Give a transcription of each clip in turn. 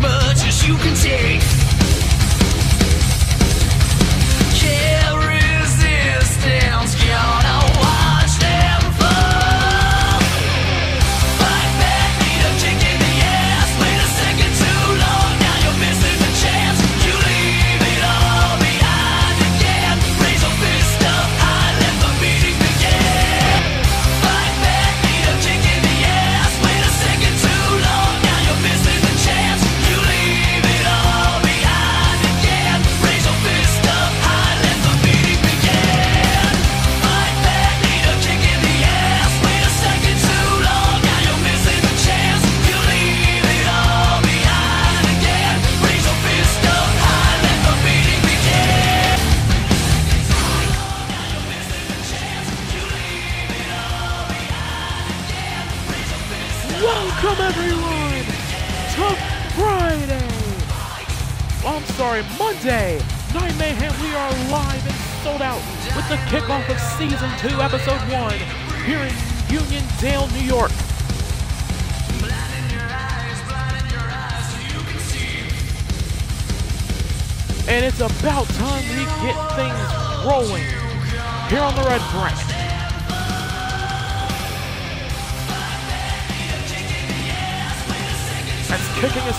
much as you can take.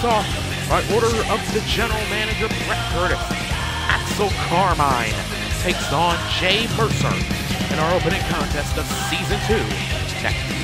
By order of the general manager, Brett Curtis. Axel Carmine takes on Jay Mercer in our opening contest of season two. Next.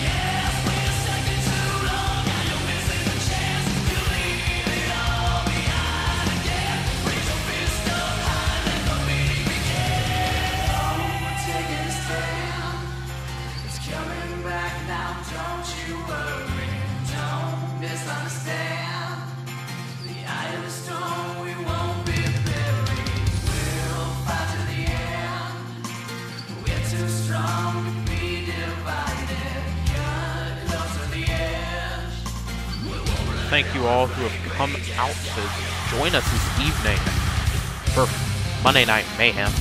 All who have come out to join us this evening for Monday Night Mayhem.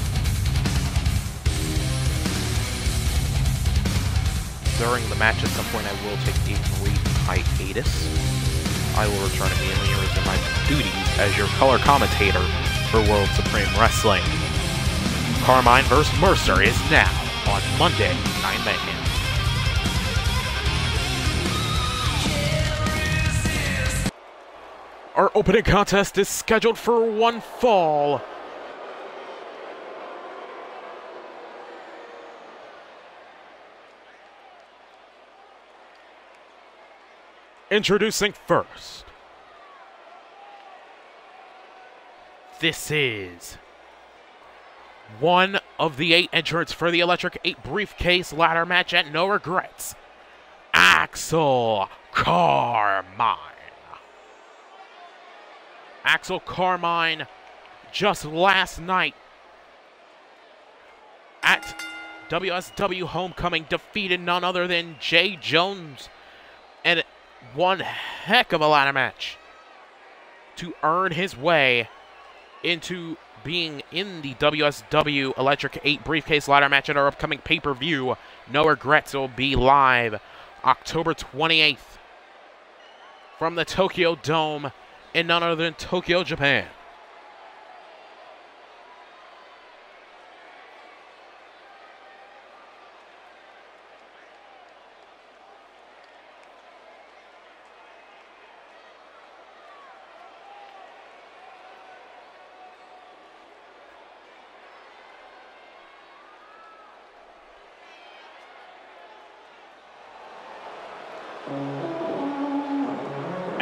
During the match, at some point, I will take a brief hiatus. I will return immediately and resume my duties as your color commentator for World Supreme Wrestling. Carmine vs. Mercer is now on Monday Night Mayhem. Our opening contest is scheduled for one fall. Introducing first. This is one of the eight entrants for the Electric 8 briefcase ladder match at No Regrets. Axel Carmine. Axel Carmine just last night at WSW Homecoming defeated none other than Jay Jones and one heck of a ladder match to earn his way into being in the WSW Electric 8 briefcase ladder match at our upcoming pay-per-view. No regrets, will be live October 28th from the Tokyo Dome in none other than Tokyo, Japan.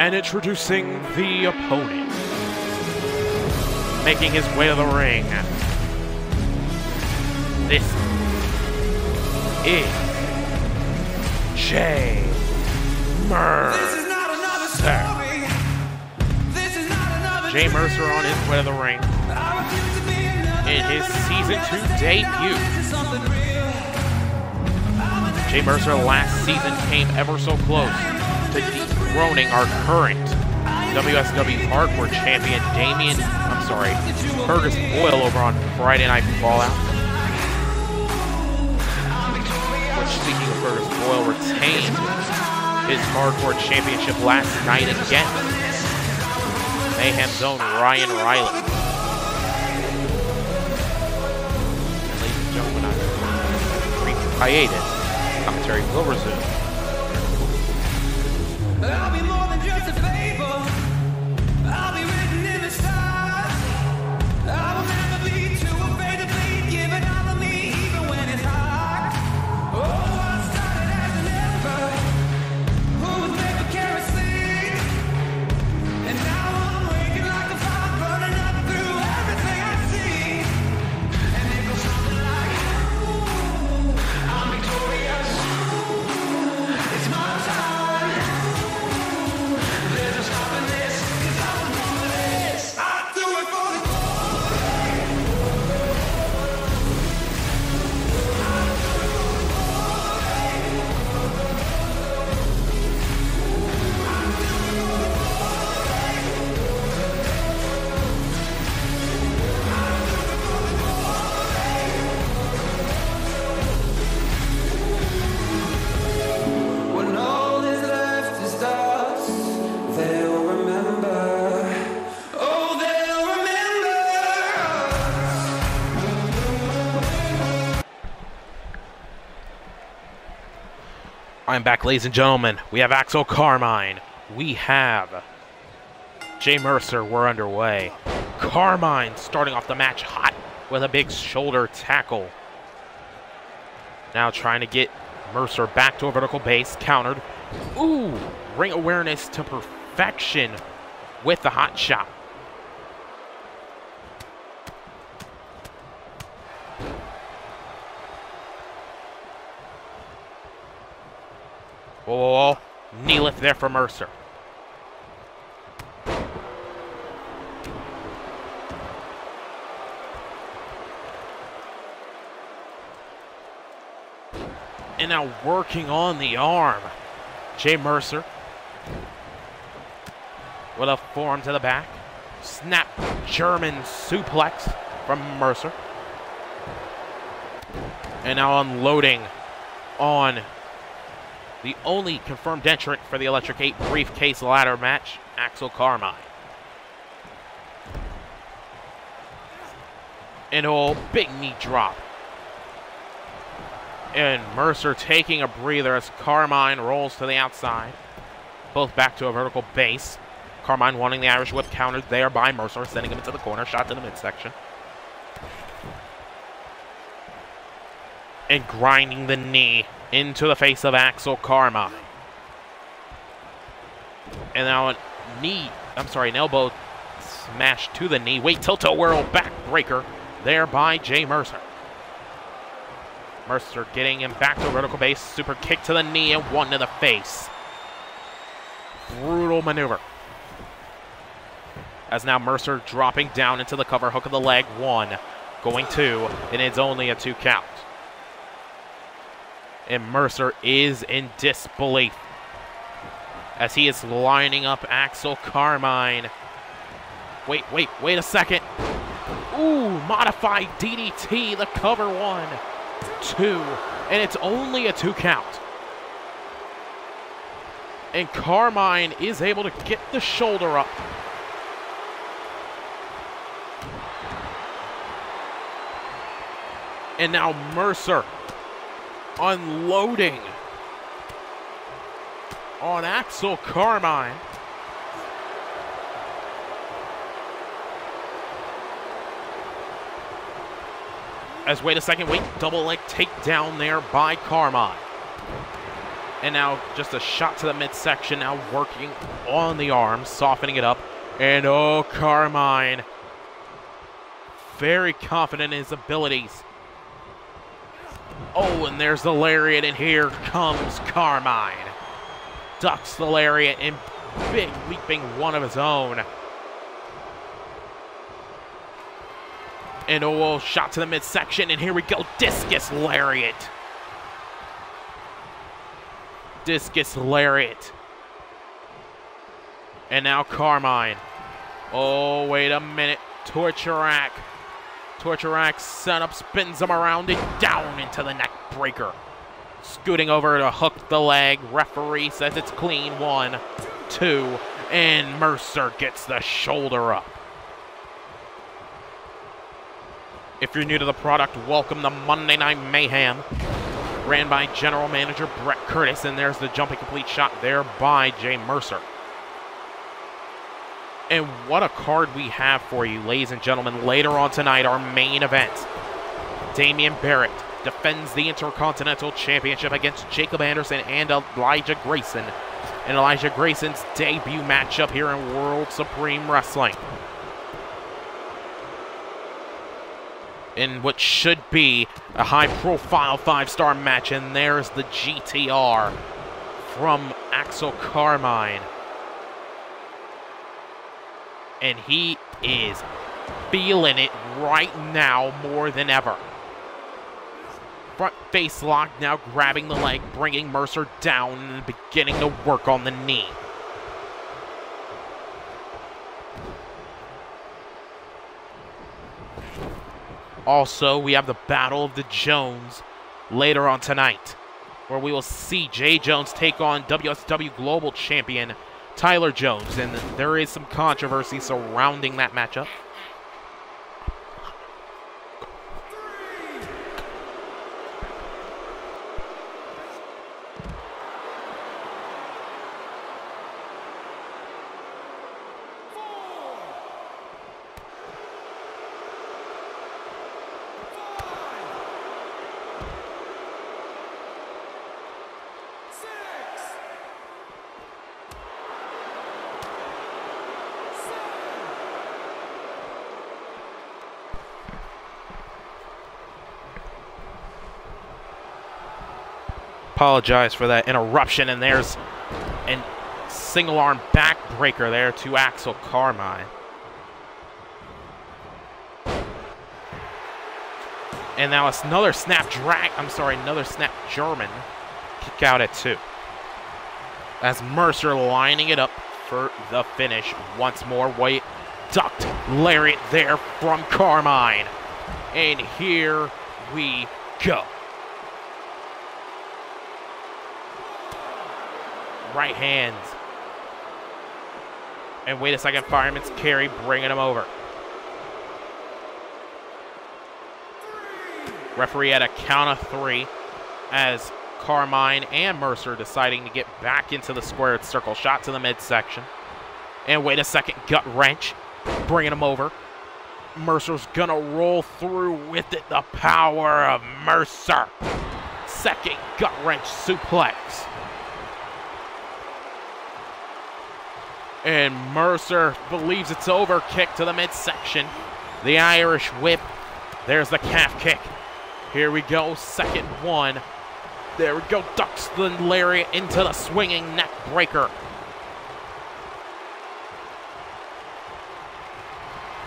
And introducing the opponent. Making his way to the ring. This is Jay Mercer. Jay Mercer on his way to the ring in his season two debut. Jay Mercer last season came ever so close to dethroning our current WSW Hardcore Champion Damien, I'm sorry, Fergus Boyle over on Friday Night Fallout. Which, speaking of Fergus Boyle, retained his Hardcore Championship last night again. Mayhem's own Ryan Riley. Ladies and gentlemen, brief hiatus, commentary will resume. I'm back, ladies and gentlemen. We have Axel Carmine. We have Jay Mercer. We're underway. Carmine starting off the match hot with a big shoulder tackle. Now trying to get Mercer back to a vertical base, countered. Ooh, ring awareness to perfection with the hot shot. Whoa, whoa, whoa. Knee lift there for Mercer. And now working on the arm. Jay Mercer. With a forearm to the back. Snap German suplex from Mercer. And now unloading on the only confirmed entrant for the Electric 8 briefcase ladder match, Axel Carmine. And oh, big knee drop. And Mercer taking a breather as Carmine rolls to the outside. Both back to a vertical base. Carmine wanting the Irish whip countered there by Mercer, sending him into the corner, shot to the midsection. And grinding the knee into the face of Axel Carmine. And now a knee, I'm sorry, an elbow smash to the knee. Wait, tilt a whirl backbreaker there by Jay Mercer. Mercer getting him back to vertical base. Super kick to the knee and one to the face. Brutal maneuver. As now Mercer dropping down into the cover hook of the leg. One, going two, and it's only a two count. And Mercer is in disbelief as he is lining up Axel Carmine. Wait, wait, wait a second. Ooh, modified DDT, the cover one, two, and it's only a two count. And Carmine is able to get the shoulder up. And now Mercer unloading on Axel Carmine. As wait a second, wait, double leg takedown there by Carmine. And now just a shot to the midsection, now working on the arm, softening it up. And oh, Carmine. Very confident in his abilities. Oh, and there's the lariat, and here comes Carmine. Ducks the lariat and big leaping one of his own. And oh, shot to the midsection, and here we go. Discus lariat. Discus lariat. And now Carmine. Oh, wait a minute. Torture rack. Torture rack setup spins him around and down into the neck breaker. Scooting over to hook the leg. Referee says it's clean. One, two, and Mercer gets the shoulder up. If you're new to the product, welcome to Monday Night Mayhem. Ran by General Manager Brett Curtis, and there's the jumping complete shot there by Jay Mercer. And what a card we have for you, ladies and gentlemen. Later on tonight, our main event. Damian Barrett defends the Intercontinental Championship against Jacob Anderson and Elijah Grayson. And Elijah Grayson's debut matchup here in World Supreme Wrestling. In what should be a high profile five star match, and there's the GTR from Axel Carmine. And he is feeling it right now more than ever. Front face lock now grabbing the leg, bringing Mercer down and beginning to work on the knee. Also, we have the Battle of the Jones later on tonight, where we will see Jay Jones take on WSW Global Champion Tyler Jones, and there is some controversy surrounding that matchup. Apologize for that interruption, and there's a single arm backbreaker there to Axel Carmine. And now it's another snap drag. I'm sorry, another snap German kick out at two. As Mercer lining it up for the finish once more. White ducked lariat there from Carmine. And here we go. Right hands. And wait a second, Fireman's carry bringing him over. Referee at a count of three as Carmine and Mercer deciding to get back into the squared circle. Shot to the midsection. And wait a second, gut wrench, bringing him over. Mercer's gonna roll through with it. The power of Mercer. Second gut wrench suplex. And Mercer believes it's over. Kick to the midsection. The Irish whip. There's the calf kick. Here we go. Second one. There we go. Ducks the lariat into the swinging neck breaker.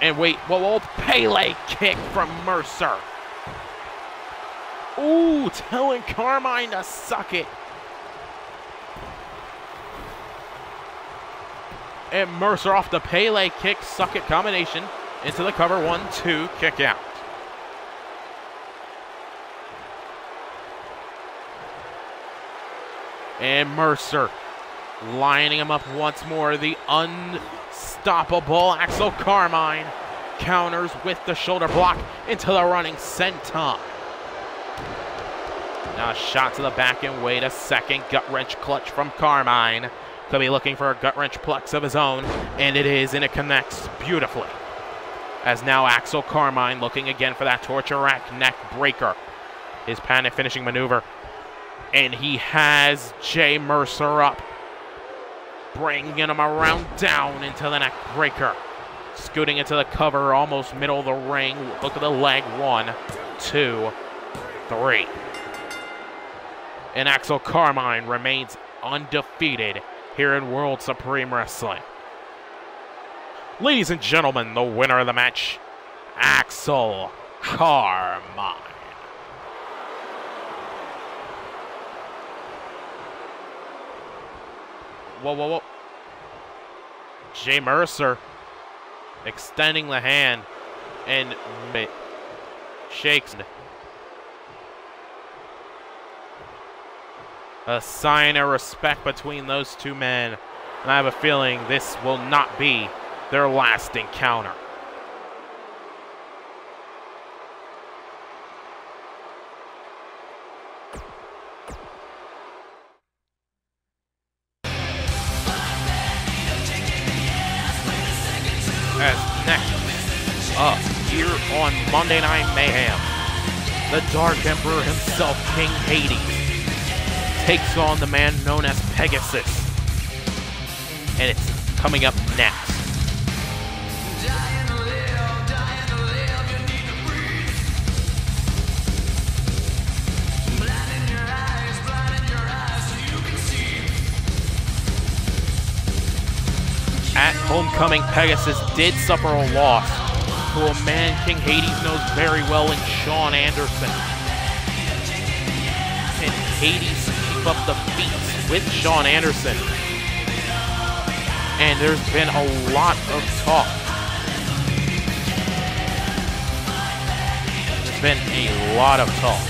And wait, whoa, whoa, Pele kick from Mercer. Ooh, telling Carmine to suck it. And Mercer off the Pele kick, suck it combination into the cover. One, two, kick out. And Mercer lining him up once more. The unstoppable Axel Carmine counters with the shoulder block into the running senton. Now a shot to the back and wait a second. Gut wrench clutch from Carmine. Could be looking for a gut wrench plex of his own, and it is, and it connects beautifully. As now Axel Carmine looking again for that torture rack neck breaker. His panic finishing maneuver. And he has Jay Mercer up. Bringing him around down into the neck breaker. Scooting into the cover, almost middle of the ring. Look at the leg. One, two, three. And Axel Carmine remains undefeated here in World Supreme Wrestling. Ladies and gentlemen, the winner of the match, Axel Carmine. Whoa, whoa, whoa. Jay Mercer extending the hand and shakes. A sign of respect between those two men. And I have a feeling this will not be their last encounter. As next up here on Monday Night Mayhem, the Dark Emperor himself, King Hades, takes on the man known as Pegasus. And it's coming up next. At Homecoming, Pegasus did suffer a loss to a man King Hades knows very well in Sean Anderson. And Hades up the beats with Sean Anderson. And there's been a lot of talk. There's been a lot of talk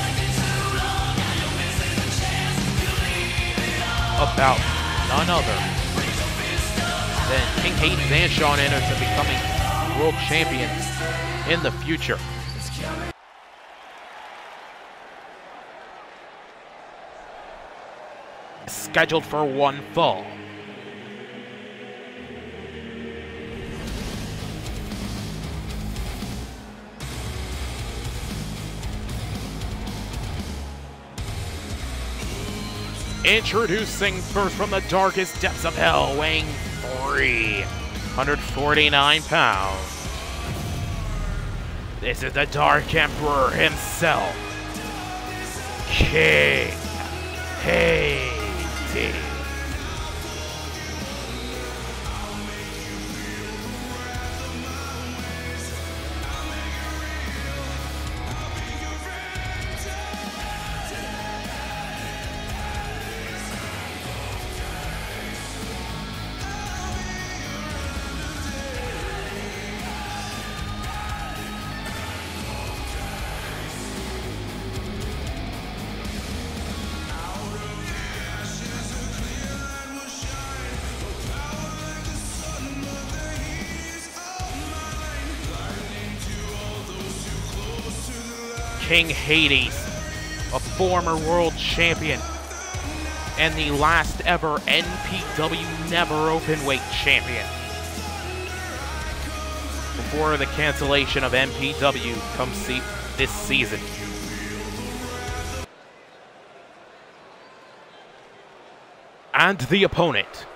about none other than King Hades and Sean Anderson becoming world champions in the future. Scheduled for one fall. Introducing first from the darkest depths of hell, weighing 349 pounds. This is the Dark Emperor himself, King Hades. King Hades, a former world champion and the last ever NPW Never Openweight champion. Before the cancellation of NPW comes se- this season. And the opponent.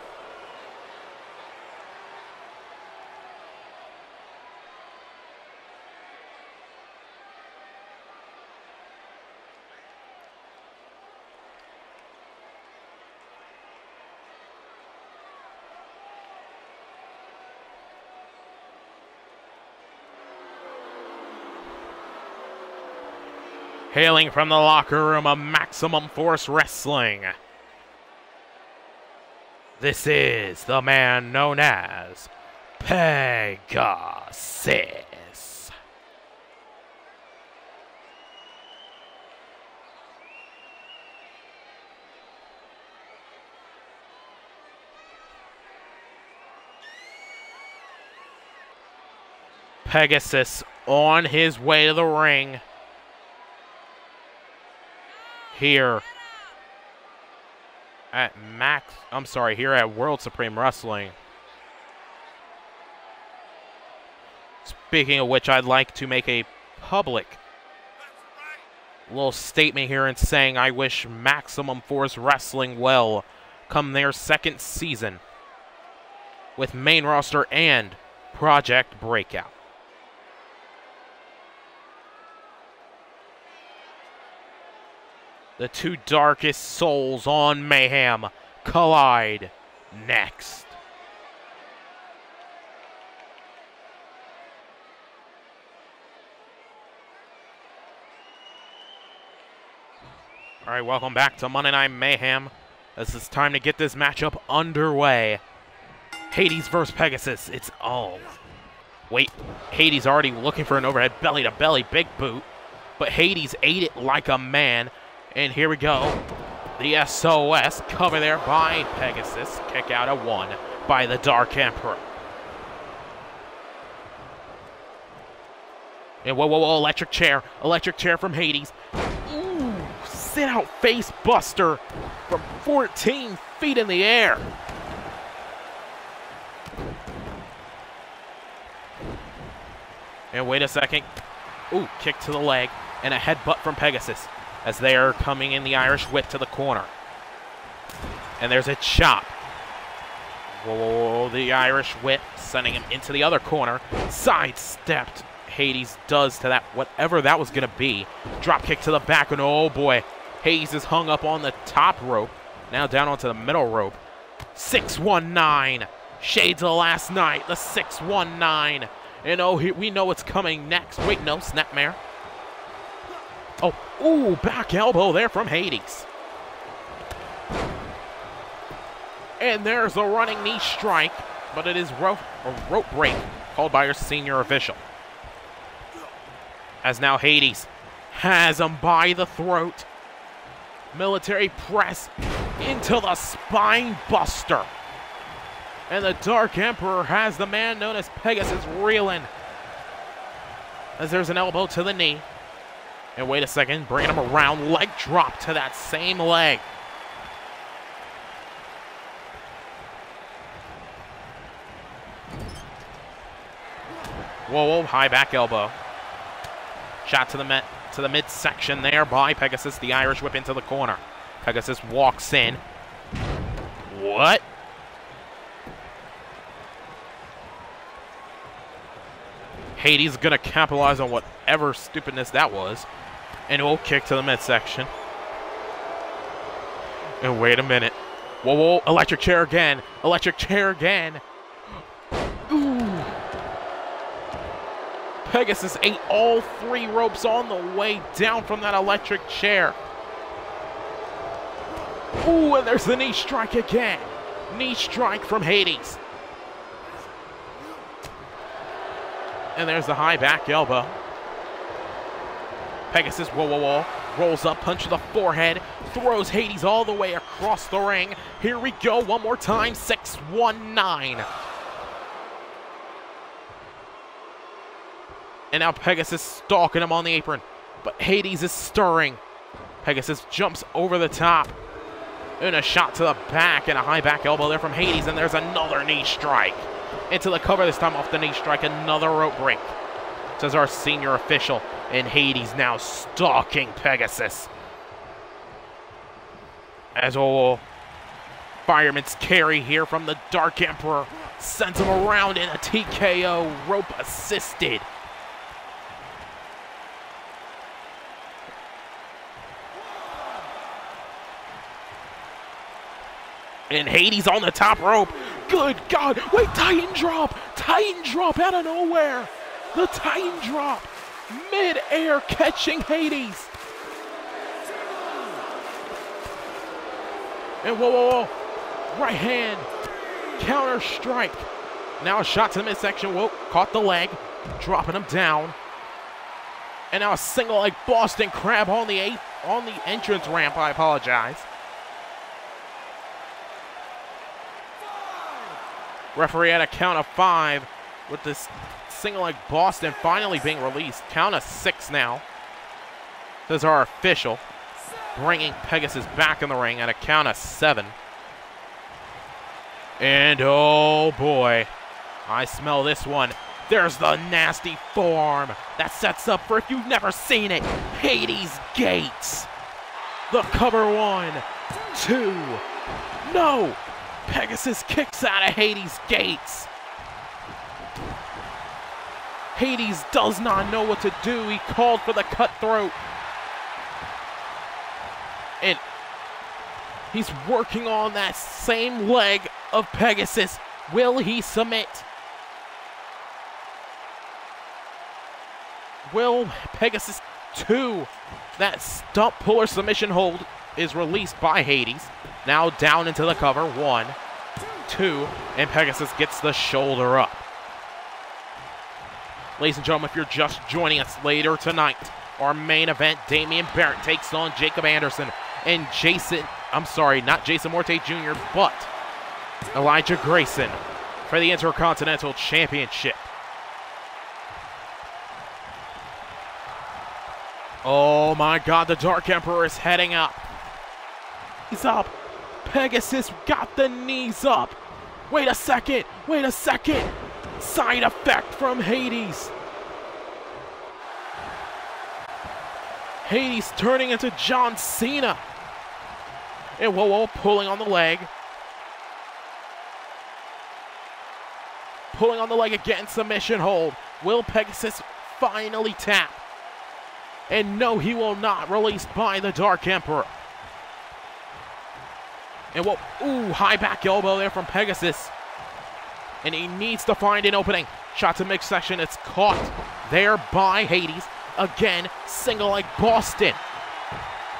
Hailing from the locker room of Maximum Force Wrestling. This is the man known as Pegasus. Pegasus on his way to the ring here at Max. I'm sorry, here at World Supreme Wrestling. Speaking of which, I'd like to make a public little statement here and saying I wish Maximum Force Wrestling well come their second season with main roster and Project Breakout. The two darkest souls on Mayhem collide next. All right, welcome back to Monday Night Mayhem. This is time to get this matchup underway. Hades versus Pegasus. It's all. Wait, Hades already looking for an overhead belly to belly big boot, but Hades ate it like a man. And here we go. The SOS cover there by Pegasus. Kick out at one by the Dark Emperor. And whoa, whoa, whoa, electric chair. Electric chair from Hades. Ooh, sit out face buster from 14 feet in the air. And wait a second. Ooh, kick to the leg and a headbutt from Pegasus as they are coming in the Irish whip to the corner. And there's a chop. Whoa, the Irish whip sending him into the other corner. Sidestepped. Hades does to that, whatever that was going to be. Drop kick to the back, and oh boy, Hades is hung up on the top rope. Now down onto the middle rope. 619. Shades of last night, the 619. And oh, we know what's coming next. Wait, no, Snapmare. Oh, ooh, back elbow there from Hades. And there's a running knee strike, but it is rope, a rope break called by your senior official. As now Hades has him by the throat. Military press into the spine buster. And the Dark Emperor has the man known as Pegasus reeling. As there's an elbow to the knee. And wait a second, bringing him around, leg drop to that same leg. Whoa, whoa, high back elbow. Shot to the met to the midsection there by Pegasus. The Irish whip into the corner. Pegasus walks in. What? Hades gonna capitalize on whatever stupidness that was. And we'll kick to the midsection. And wait a minute. Whoa, whoa, electric chair again. Electric chair again. Ooh. Pegasus ate all three ropes on the way down from that electric chair. Ooh, and there's the knee strike again. Knee strike from Hades. And there's the high back elbow. Pegasus, whoa, whoa, whoa. Rolls up, punch to the forehead, throws Hades all the way across the ring. Here we go, one more time, 619. And now Pegasus stalking him on the apron. But Hades is stirring. Pegasus jumps over the top. And a shot to the back and a high back elbow there from Hades. And there's another knee strike. Into the cover this time off the knee strike. Another rope break. Says our senior official. And Hades now stalking Pegasus. As oh, fireman's carry here from the Dark Emperor sends him around in a TKO rope assisted. And Hades on the top rope. Good God. Wait, Titan drop. Titan drop out of nowhere. The Titan drop. Mid-air catching Hades. And whoa, whoa, whoa. Right hand. Counter strike. Now a shot to the midsection. Whoa, caught the leg. Dropping him down. And now a single leg Boston Crab on the eight on the entrance ramp. I apologize. Referee at a count of five with this single leg Boston finally being released. Count of six now. Says our official. Bringing Pegasus back in the ring at a count of seven. And oh boy, I smell this one. There's the nasty forearm that sets up for if you've never seen it, Hades Gates. The cover one, two, no, Pegasus kicks out of Hades' gates. Hades does not know what to do. He called for the cutthroat. And he's working on that same leg of Pegasus. Will he submit? Will Pegasus 2, that stump puller submission hold is released by Hades. Now down into the cover. One, two, and Pegasus gets the shoulder up. Ladies and gentlemen, if you're just joining us later tonight, our main event, Damian Barrett takes on Jacob Anderson and Jason I'm sorry, not Jason Morte Jr., but Elijah Grayson for the Intercontinental Championship. Oh my god, the Dark Emperor is heading up. He's up. Pegasus got the knees up. Wait a second. Wait a second. Side effect from Hades. Hades turning into John Cena. And whoa, whoa, pulling on the leg. Pulling on the leg again, submission hold. Will Pegasus finally tap? And no, he will not. Released by the Dark Emperor. And what? Ooh, high back elbow there from Pegasus. And he needs to find an opening. Shot to midsection. It's caught there by Hades. Again, single leg Boston.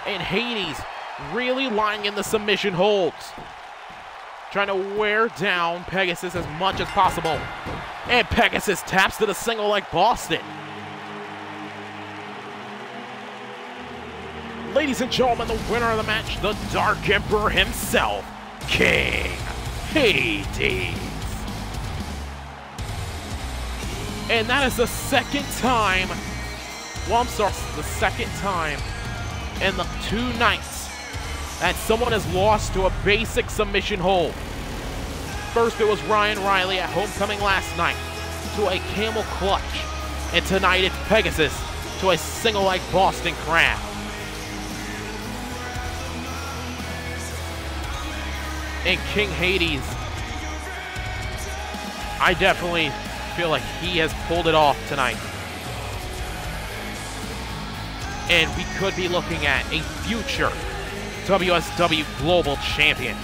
And Hades really lying in the submission holds. Trying to wear down Pegasus as much as possible. And Pegasus taps to the single leg Boston. Ladies and gentlemen, the winner of the match, the Dark Emperor himself, King Hades. And that is the second time, well, I'm sorry, the second time in the two nights that someone has lost to a basic submission hold. First, it was Ryan Riley at Homecoming last night to a camel clutch. And tonight, it's Pegasus to a single leg Boston Crab. and King Hades, I definitely feel like he has pulled it off tonight. And we could be looking at a future WSW Global Champion.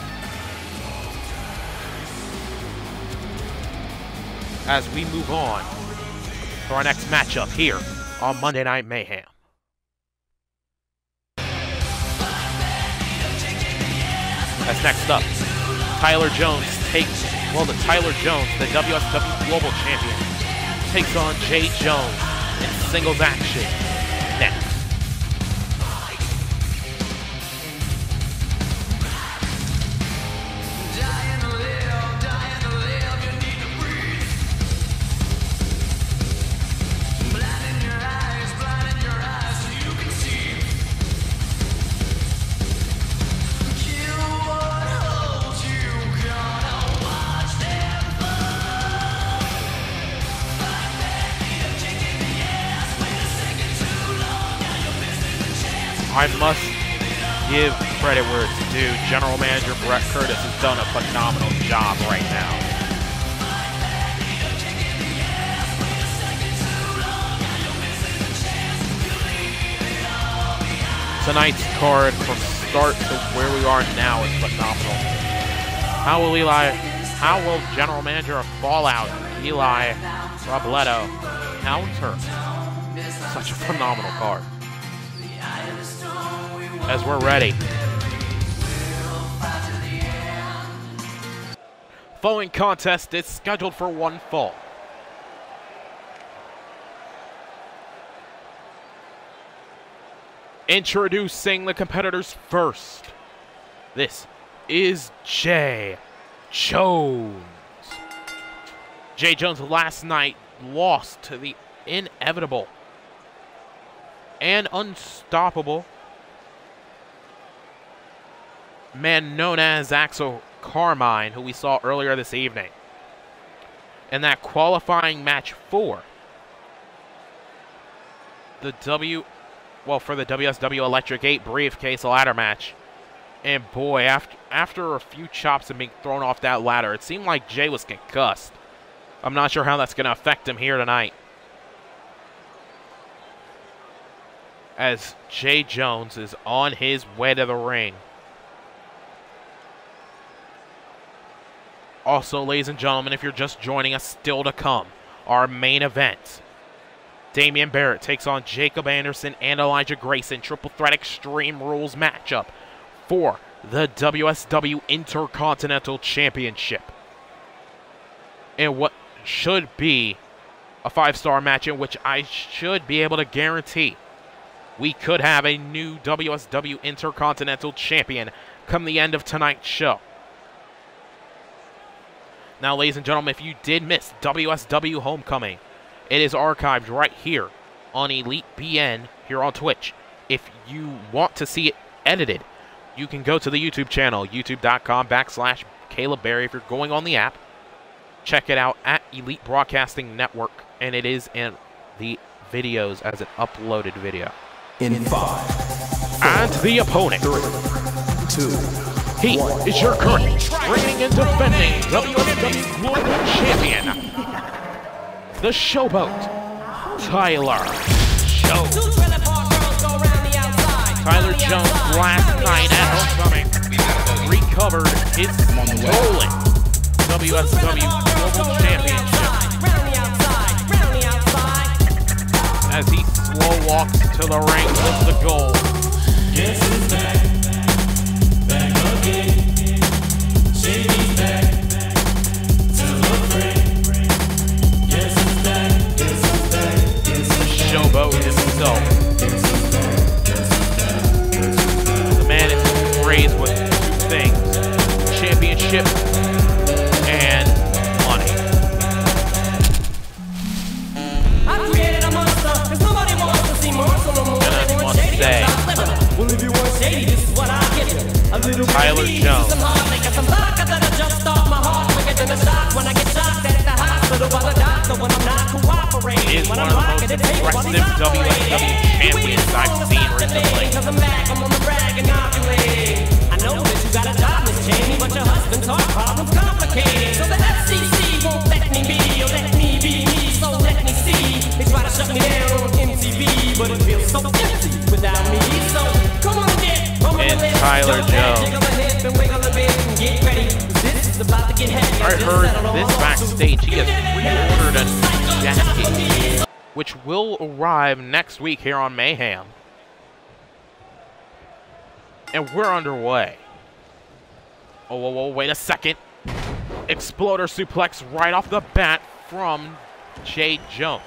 As we move on for our next matchup here on Monday Night Mayhem. That's next up. Tyler Jones takes, well, the Tyler Jones, the WSW Global Champion, takes on Jay Jones in singles action next. I must give credit where it's due. General Manager Brett Curtis has done a phenomenal job right now. Tonight's card from start to where we are now is phenomenal. How will Eli, how will General Manager of Fallout, Eli Robledo, counter such a phenomenal card? As we're ready. Following contest is scheduled for one fall. Introducing the competitors first. This is Jay Jones. Jay Jones last night lost to the inevitable and unstoppable man known as Axel Carmine, who we saw earlier this evening. In that qualifying match for the W, well, for the WSW Electric 8 briefcase ladder match. And boy, after after a few chops and being thrown off that ladder, it seemed like Jay was concussed. I'm not sure how that's going to affect him here tonight. As Jay Jones is on his way to the ring. Also, ladies and gentlemen, if you're just joining us, still to come, our main event. Damian Barrett takes on Jacob Anderson and Elijah Grayson. Triple Threat Extreme Rules matchup for the WSW Intercontinental Championship. And what should be a five star match in which I should be able to guarantee we could have a new WSW Intercontinental Champion come the end of tonight's show. Now, ladies and gentlemen, if you did miss WSW Homecoming, it is archived right here on Elite BN here on Twitch. If you want to see it edited, you can go to the YouTube channel, youtube.com backslash Caleb Berry. If you're going on the app, check it out at Elite Broadcasting Network, and it is in the videos as an uploaded video. In five, And the opponent, two, he is your current reigning and defending WSW Global Champion, the Showboat, Tyler Jones. Tyler Jones last night at. Homecoming recovered his stolen WSW Global Championship as he slow walks to the ring with the goal. Himself. The man is raised with two things championship and money. I created a monster, 'cause nobody wants to see monster no more. And I Anyone must shady, say- I'm not living. Well, if you want shady, this is what I give you. A little Tyler Jones. Some hard liquor, some vodka that'll jumpstart my heart quicker than a shot when I get shocked at is one I'm of the most the table while he's aggressive operating. WSW champions I've seen recently. I'm back, I'm on the brag and know that you got a job, Miss Cheney, but your husband's heart problem's complicated. So the FCC won't let me be, or let me be me, so let me see. They try to shut me down on MTV, but it feels so empty without me. So come on, get on And Tyler jump back, Jones. Jiggle a hip and wiggle a bit and get ready. 'cause This is about to get heavy. I heard this backstage he has Get pre-ordered a jacket, which will arrive next week here on Mayhem. And we're underway. Oh, whoa, whoa, wait a second. Exploder suplex right off the bat from Jay Jones.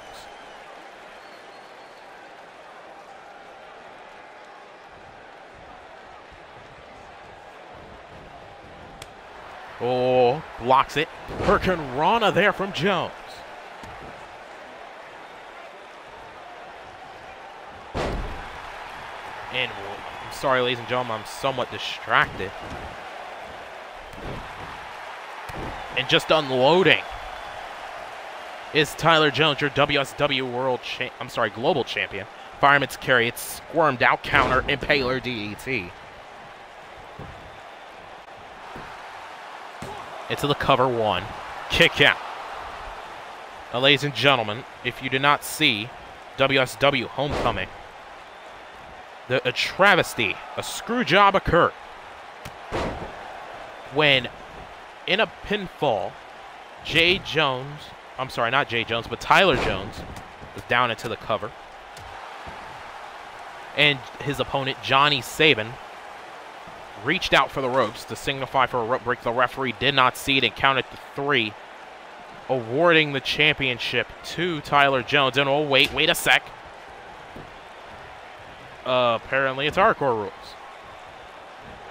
Oh, blocks it. Hurricanrana there from Jones. And I'm sorry, ladies and gentlemen, I'm somewhat distracted. And just unloading is Tyler Jones, your WSW World I'm sorry, Global Champion. Fireman's carry, it's squirmed out counter, impaler DDT. Into the cover one. Kick out. Now, ladies and gentlemen, if you did not see WSW Homecoming, the, a travesty, a screw job occurred when, in a pinfall, Jay Jones, I'm sorry, not Jay Jones, but Tyler Jones was down into the cover. And his opponent, Johnny Saban, reached out for the ropes to signify for a rope break. The referee did not see it and counted to three, awarding the championship to Tyler Jones. And oh, wait, wait a sec. Uh, apparently it's hardcore rules.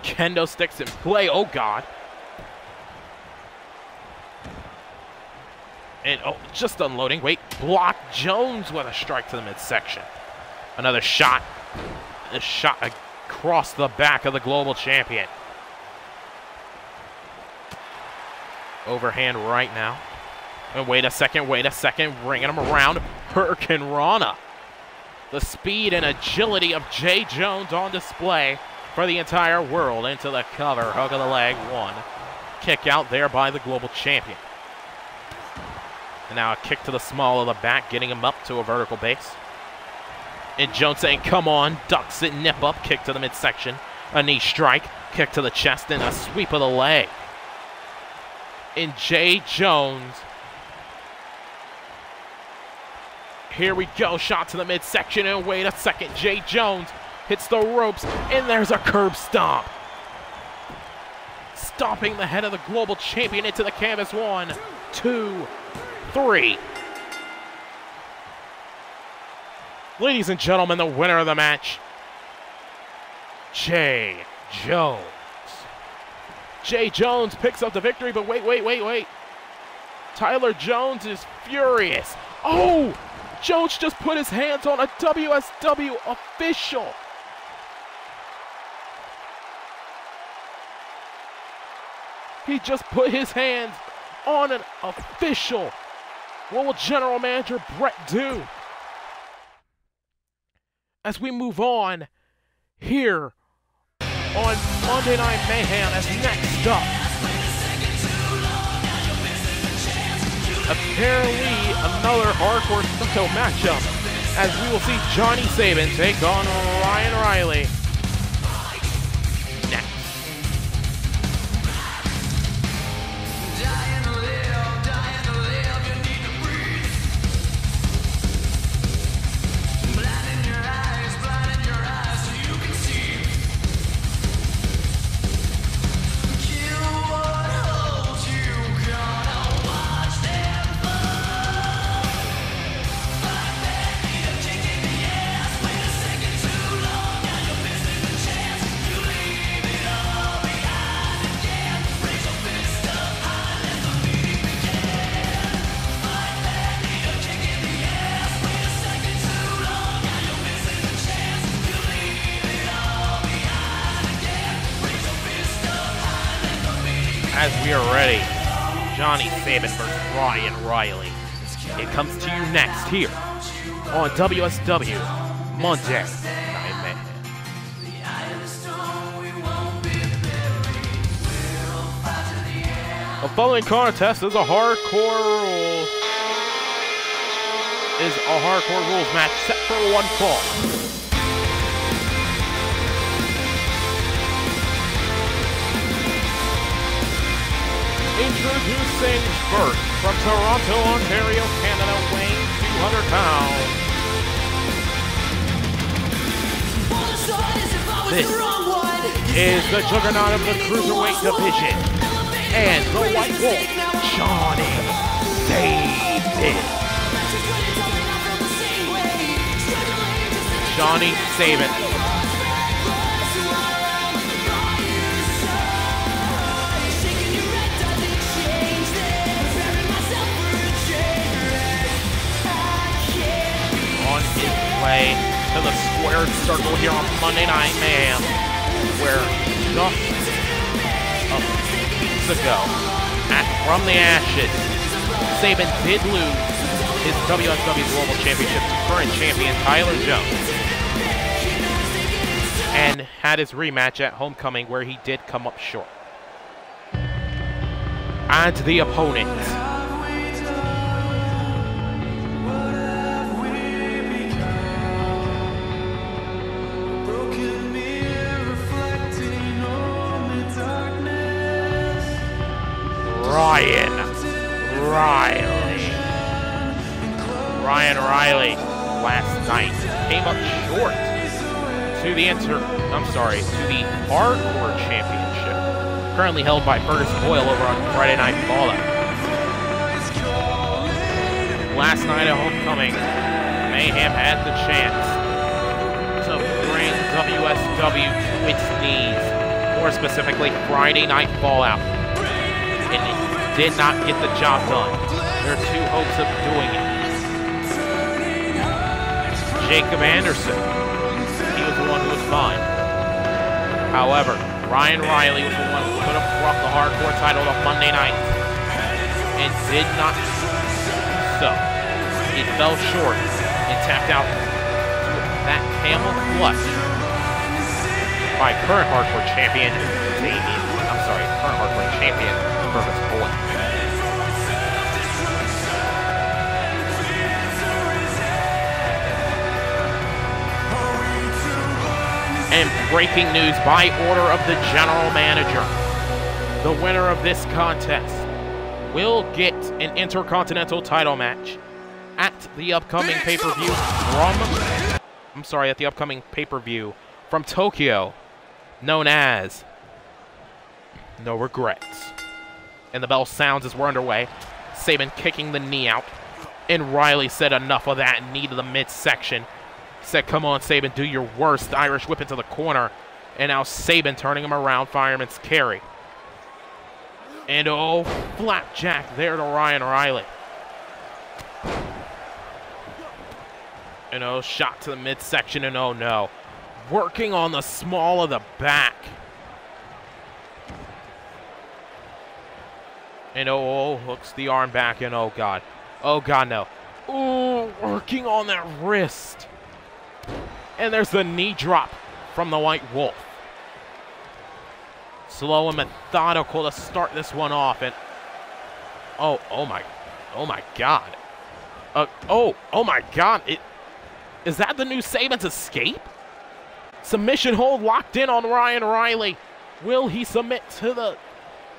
Kendo sticks in play. Oh, God. And oh, just unloading. Wait, block Jones with a strike to the midsection. Another shot. A shot across the back of the global champion. Overhand right now. And wait a second, wait a second. Bringing him around. Hurricanrana. The speed and agility of Jay Jones on display for the entire world into the cover. Hook of the leg, one. Kick out there by the global champion. And now a kick to the small of the back, getting him up to a vertical base. And Jones saying, come on, ducks it, nip up, kick to the midsection. A knee strike, kick to the chest, and a sweep of the leg. And Jay Jones. Here we go, shot to the midsection, and wait a second, Jay Jones hits the ropes, and there's a curb stomp. Stomping the head of the global champion into the canvas. One, two, three. Ladies and gentlemen, the winner of the match, Jay Jones. Jay Jones picks up the victory, but wait, wait, wait, wait. Tyler Jones is furious. Oh! Jones just put his hands on a WSW official. He just put his hands on an official. What will General Manager Brett do? As we move on here on Monday Night Mayhem as next up. Apparently another hardcore style matchup as we will see Johnny Saban take on Ryan Riley. As we are ready. Johnny Saban versus Ryan Riley. It comes to you next here on WSW Monday Night. The following contest is a hardcore rule. Is a hardcore rules match set for one fall. Introducing first from Toronto, Ontario, Canada, weighing 200 pounds. This is the juggernaut of the cruiserweight division and the White Wolf, Johnny Saban. Johnny Saban. Way to the squared circle here on Monday Night Mayhem, where just a few weeks ago, at From the Ashes, Saban did lose his WSW Global Championship to current champion Tyler Jones, and had his rematch at Homecoming where he did come up short. And the opponent. Ryan Riley. Ryan Riley last night came up short to the inter I'm sorry, to the hardcore championship. Currently held by Curtis Boyle over on Friday Night Fallout. Last night at homecoming, Mayhem had the chance to bring WSW to its knees. More specifically, Friday Night Fallout did not get the job done. There are two hopes of doing it. Jacob Anderson, he was the one who was fine. However, Ryan Riley was the one who have brought the hardcore title to Monday night and did not so. He fell short and tapped out that camel clutch by current hardcore champion Damien. Champion Curtis Boyle. And breaking news by order of the general manager. The winner of this contest will get an intercontinental title match at the upcoming pay-per-view from I'm sorry, at the upcoming pay-per-view from Tokyo known as No Regrets. And the bell sounds as we're underway. Saban kicking the knee out. And Riley said enough of that knee to the midsection. Said, come on, Saban, do your worst. Irish whip into the corner. And now Saban turning him around, fireman's carry. And oh, flapjack there to Ryan Riley. And oh, shot to the midsection, and oh no. Working on the small of the back. And oh, oh, hooks the arm back, and oh god. Oh god, no. Ooh, working on that wrist. And there's the knee drop from the White Wolf. Slow and methodical to start this one off, and oh, oh my, oh my God, uh, oh, oh my God, it is that the new Saban's escape? Submission hold locked in on Ryan Riley. Will he submit to the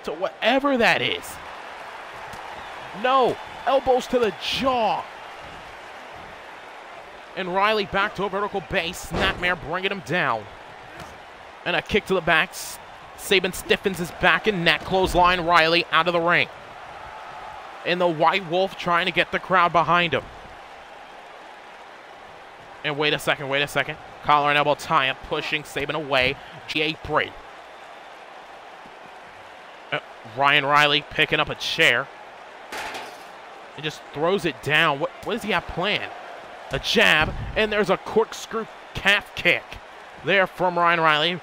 to whatever that is? No, elbows to the jaw. And Riley back to a vertical base. Snapmare bringing him down. And a kick to the back. Saban stiffens his back and neck. Clothesline Riley out of the ring. And the White Wolf trying to get the crowd behind him. And wait a second, wait a second. Collar and elbow tie up, pushing Saban away. G8 Uh, Ryan Riley picking up a chair. And just throws it down. What, what does he have planned? A jab, and there's a corkscrew calf kick there from Ryan Riley.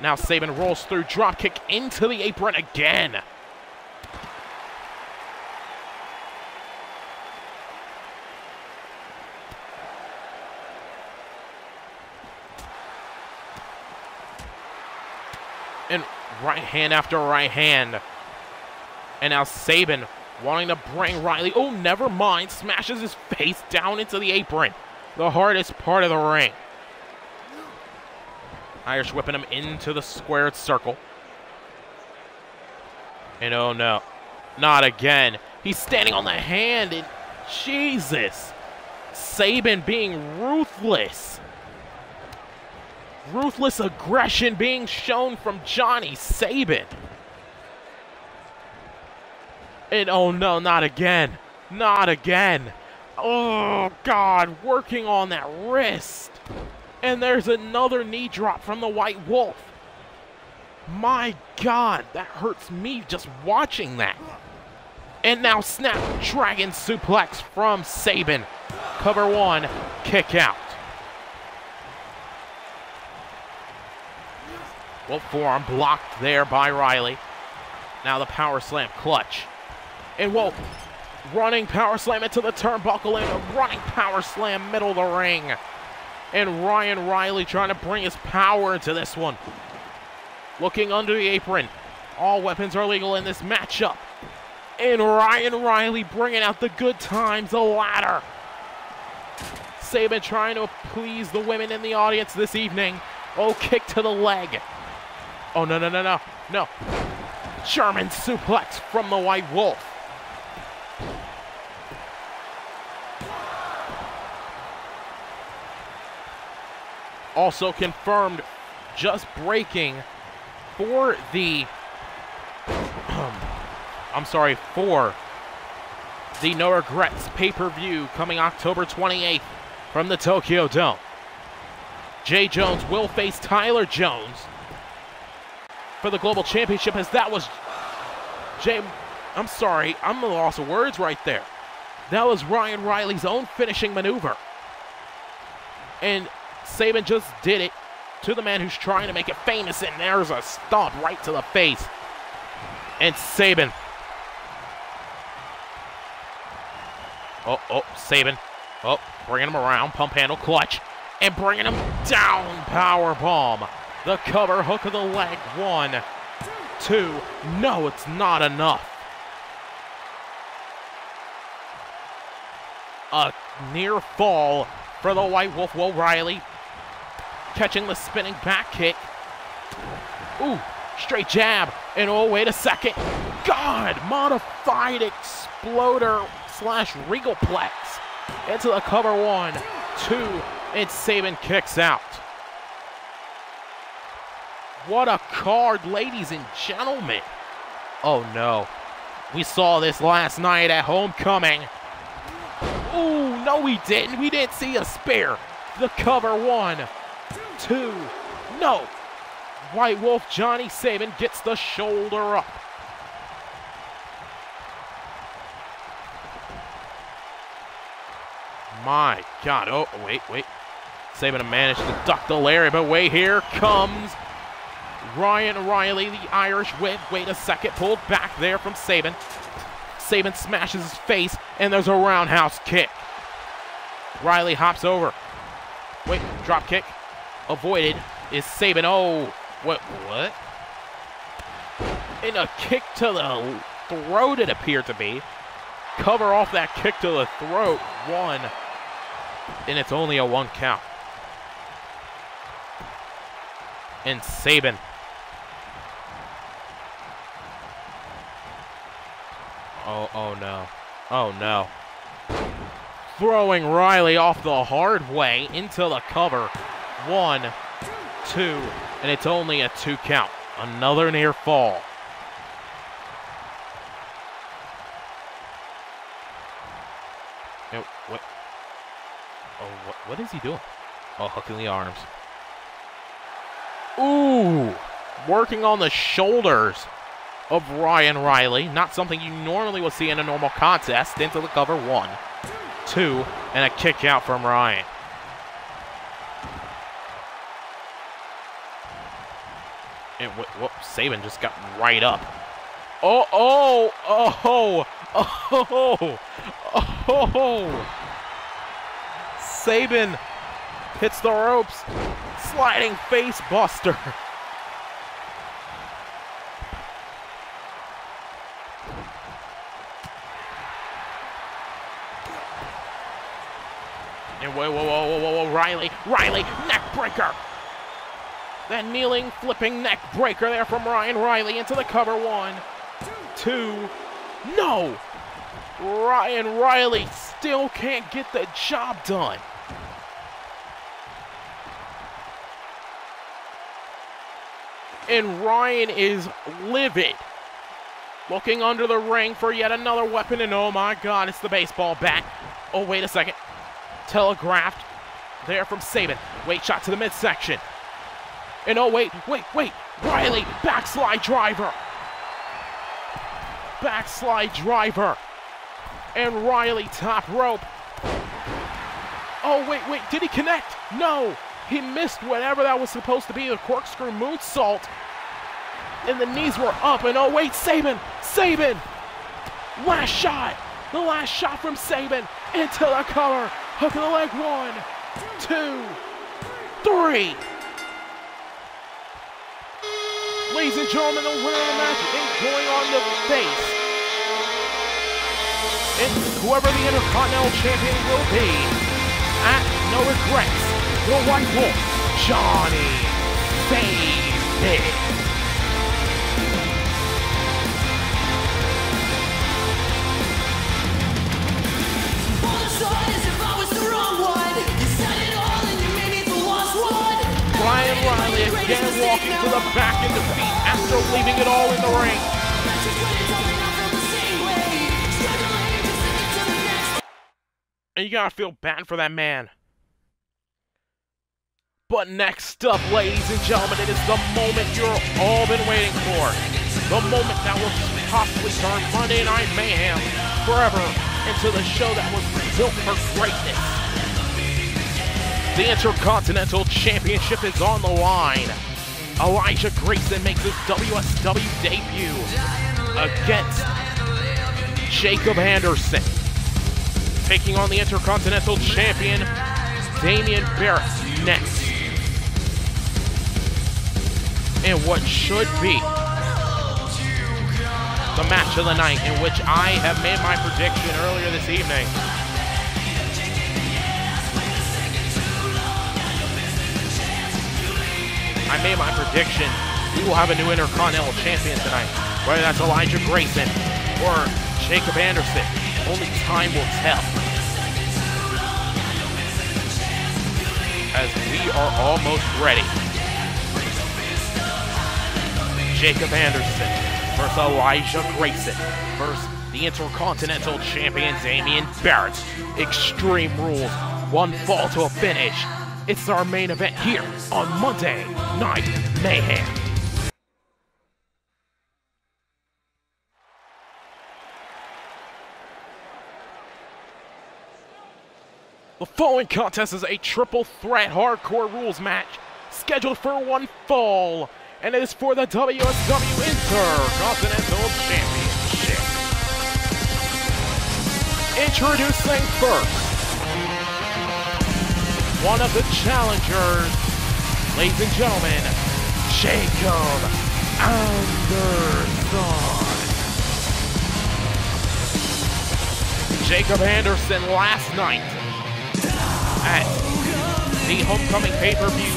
Now Saban rolls through, drop kick into the apron again. And right hand after right hand. And now Saban wanting to bring Riley. Oh, never mind. Smashes his face down into the apron. The hardest part of the ring. Irish whipping him into the squared circle. And oh no, not again. He's standing on the hand and Jesus. Saban being ruthless. Ruthless aggression being shown from Johnny Saban. And oh no, not again. Not again. Oh God, working on that wrist. And there's another knee drop from the White Wolf. My God, that hurts me just watching that. And now snap dragon suplex from Saban. Cover one, kick out. Well, forearm blocked there by Riley. Now the power slam clutch. And whoa, running power slam into the turnbuckle and a running power slam middle of the ring. And Ryan Riley trying to bring his power into this one. Looking under the apron. All weapons are legal in this matchup. And Ryan Riley bringing out the good times, the ladder. Saban trying to please the women in the audience this evening. Oh, kick to the leg. Oh, no, no, no, no. No. German suplex from the White Wolf. Also confirmed just breaking for the I'm sorry, for the No Regrets pay-per-view coming October 28th from the Tokyo Dome. Jay Jones will face Tyler Jones for the Global Championship as that was Jay I'm sorry, I'm loss of words right there. That was Ryan Riley's own finishing maneuver. And Saban just did it to the man who's trying to make it famous, and there's a stomp right to the face. And Saban. Oh, oh, Saban. Oh, bringing him around, pump handle, clutch, and bringing him down, power bomb. The cover, hook of the leg, one, two. No, it's not enough. A near fall for the White Wolf. Will Riley catching the spinning back kick. Ooh, straight jab. And oh, wait a second. God, modified exploder slash regalplex into the cover one, two, and Saban kicks out. What a card, ladies and gentlemen. Oh no. We saw this last night at Homecoming. Ooh, no we didn't. We didn't see a spare. The cover one, two. No. White Wolf Johnny Saban gets the shoulder up. My God. Oh, wait, wait. Saban managed to duck the Larry, but wait, here comes Ryan Riley, the Irish whip. Wait a second, pulled back there from Saban. Saban smashes his face, and there's a roundhouse kick. Riley hops over. Wait, drop kick. Avoided is Saban. Oh, what? What? And a kick to the throat, it appeared to be. Cover off that kick to the throat. One. And it's only a one count. And Saban. Oh, oh no. Oh no. Throwing Riley off the hard way into the cover. One, two, and it's only a two count. Another near fall. Now, what? Oh, what, what is he doing? Oh, hooking the arms. Ooh, working on the shoulders of Ryan Riley. Not something you normally would see in a normal contest. Into the cover, one, two, and a kick out from Ryan. And wh- whoop, Saban just got right up. Oh, oh, oh, oh, oh, oh. Saban hits the ropes. Sliding face buster. And whoa, whoa, whoa, whoa, whoa, Riley, Riley, neck breaker. That kneeling, flipping neck breaker there from Ryan Riley into the cover. One, two, no. Ryan Riley still can't get the job done. And Ryan is livid. Looking under the ring for yet another weapon, and oh my god, it's the baseball bat. Oh, wait a second. Telegraphed there from Saban. Wait, shot to the midsection. And oh, wait, wait, wait. Riley, backslide driver. Backslide driver. And Riley, top rope. Oh, wait, wait, did he connect? No. He missed whatever that was supposed to be, the corkscrew moonsault. And the knees were up, and oh, wait, Saban, Saban. Last shot. The last shot from Saban into the cover. Hook of the leg, one, two, three. Ladies and gentlemen, the winner of the match is going on the face. And whoever the Intercontinental Champion will be, at no regrets, the White Wolf, Johnny Saban. Again walking to the back in defeat after leaving it all in the ring. And you gotta feel bad for that man. But next up, ladies and gentlemen, it is the moment you've all been waiting for. The moment that will possibly turn Monday Night Mayhem forever into the show that was built for greatness. The Intercontinental Championship is on the line. Elijah Grayson makes his WSW debut against Jacob Anderson taking on the Intercontinental Champion, Damian Barrett, next. In what should be the match of the night, in which I have made my prediction earlier this evening. I made my prediction. We will have a new Intercontinental Champion tonight. Whether that's Elijah Grayson or Jacob Anderson, only time will tell. As we are almost ready. Jacob Anderson versus Elijah Grayson versus the Intercontinental Champion Damian Barrett. Extreme Rules, one fall to a finish. It's our main event here on Monday Night Mayhem. The following contest is a triple threat hardcore rules match scheduled for one fall, and it is for the WSW Intercontinental Championship. Introducing first, one of the challengers, ladies and gentlemen, Jacob Anderson. Jacob Anderson last night at the homecoming pay-per-view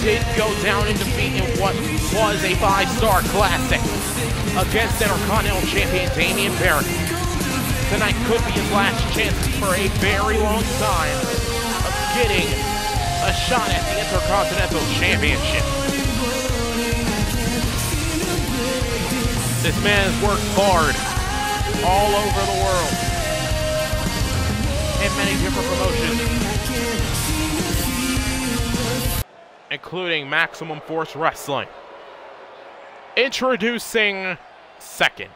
did go down in defeat in what was a five-star classic against Intercontinental Champion Damian Barrett. Tonight could be his last chance for a very long time getting a shot at the Intercontinental Championship. This man has worked hard all over the world in many different promotions, including Maximum Force Wrestling. Introducing second.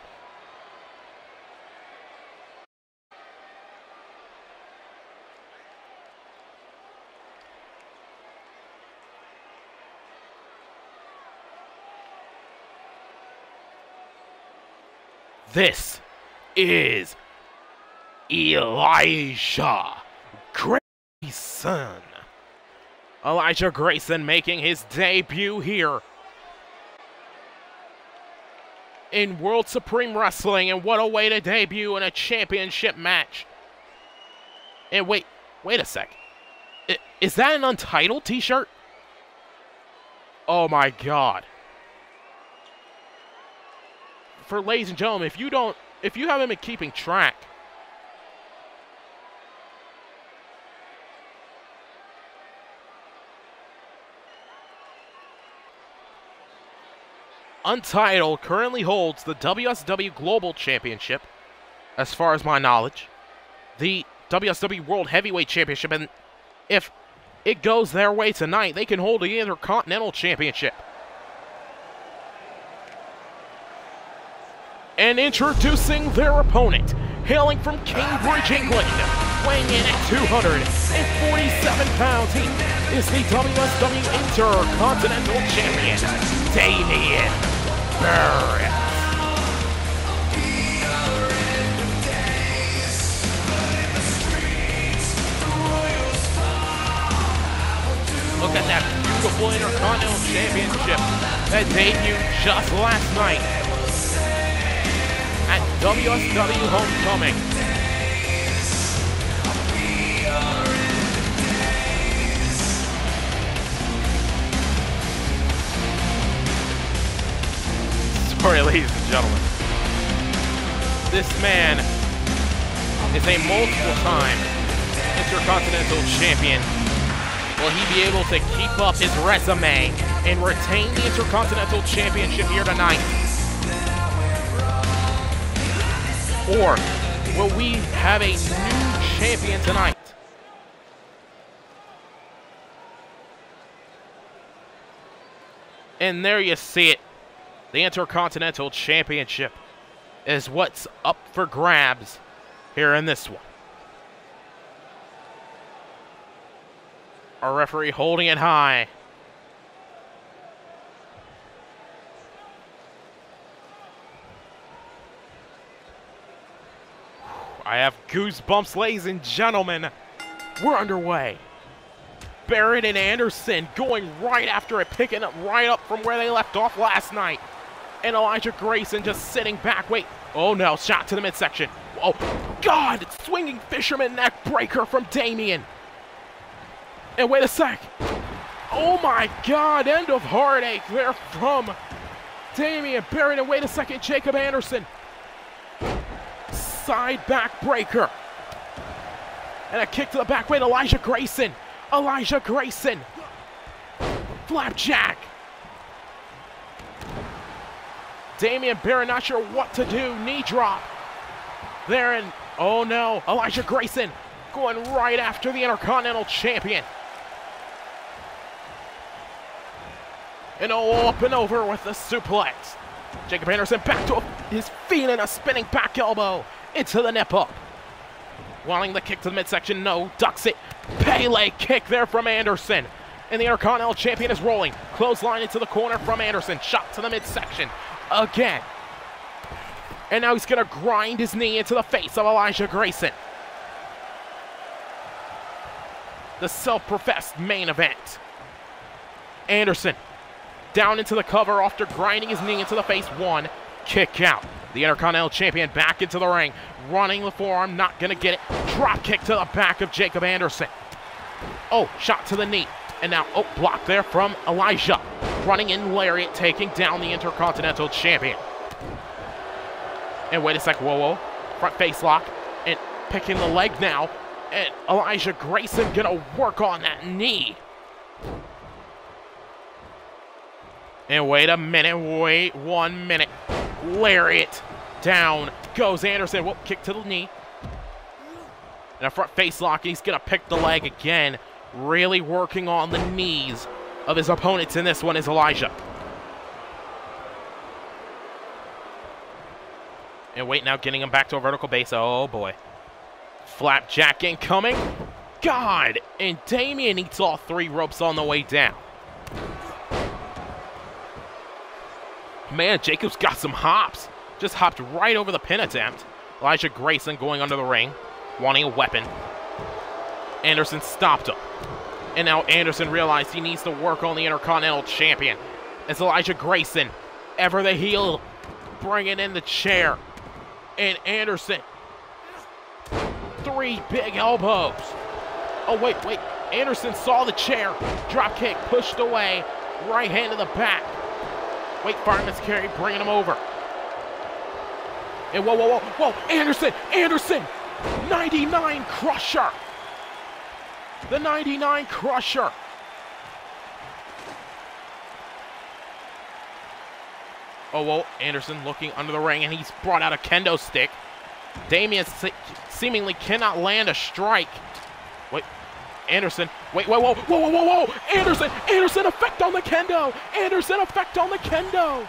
This is Elijah Grayson. Elijah Grayson making his debut here in World Supreme Wrestling, and what a way to debut in a championship match. And wait, wait a sec. Is that an untitled t shirt? Oh my god. For ladies and gentlemen, if you don't, if you haven't been keeping track, Untitled currently holds the WSW Global Championship, as far as my knowledge, the WSW World Heavyweight Championship, and if it goes their way tonight, they can hold the Intercontinental Championship. And introducing their opponent, hailing from Cambridge, England, weighing in at 247 pounds, he is the WSW Intercontinental Champion, Damian Barrett. Look at that beautiful Intercontinental Championship that debuted just last night at WSW Homecoming. Sorry, ladies and gentlemen. This man is a multiple time Intercontinental Champion. Will he be able to keep up his resume and retain the Intercontinental Championship here tonight? Or will we have a new champion tonight? And there you see it. The Intercontinental Championship is what's up for grabs here in this one. Our referee holding it high. I have goosebumps, ladies and gentlemen. We're underway. Barrett and Anderson going right after it, picking up right up from where they left off last night. And Elijah Grayson just sitting back. Wait. Oh no, shot to the midsection. Oh, God, It's swinging fisherman neck breaker from Damien. And wait a sec. Oh my God, end of heartache there from Damian Barrett. And wait a second, Jacob Anderson. Side back breaker. And a kick to the back. Wait, Elijah Grayson. Elijah Grayson. Flapjack. Damian Barrett not sure what to do. Knee drop. There and oh no, Elijah Grayson going right after the Intercontinental Champion. And oh, up and over with the suplex. Jacob Anderson back to his feet and a spinning back elbow into the nip up. Wanting the kick to the midsection, no, ducks it. Pele kick there from Anderson. And the Intercontinental Champion is rolling. Clothesline into the corner from Anderson. Shot to the midsection again. And now he's going to grind his knee into the face of Elijah Grayson. The self professed main event. Anderson down into the cover after grinding his knee into the face. One kick out. The Intercontinental Champion back into the ring, running the forearm, not gonna get it. Drop kick to the back of Jacob Anderson. Oh, shot to the knee. And now, oh, block there from Elijah. Running in Lariat, taking down the Intercontinental Champion. And wait a sec, whoa, whoa. Front face lock. And picking the leg now. And Elijah Grayson gonna work on that knee. And wait a minute, wait one minute. Lariat down goes Anderson. Whoop, kick to the knee. And a front face lock. He's going to pick the leg again. Really working on the knees of his opponents in this one is Elijah. And wait now, getting him back to a vertical base. Oh boy. Flapjack incoming. God! And Damien eats all three ropes on the way down. Man, Jacobs got some hops. Just hopped right over the pin attempt. Elijah Grayson going under the ring, wanting a weapon. Anderson stopped him. And now Anderson realized he needs to work on the Intercontinental Champion. As Elijah Grayson, ever the heel, bringing in the chair. And Anderson, three big elbows. Oh, wait, wait. Anderson saw the chair. Drop kick, pushed away. Right hand to the back. Wait, fireman's carry, bringing him over. And whoa, whoa, whoa, whoa, Anderson, Anderson, 99 Crusher. The 99 Crusher. Oh, whoa, Anderson looking under the ring, and he's brought out a kendo stick. Damien se- seemingly cannot land a strike. Anderson. Wait, whoa, whoa, whoa, whoa, whoa, whoa! Anderson! Anderson effect on the kendo! Anderson effect on the kendo!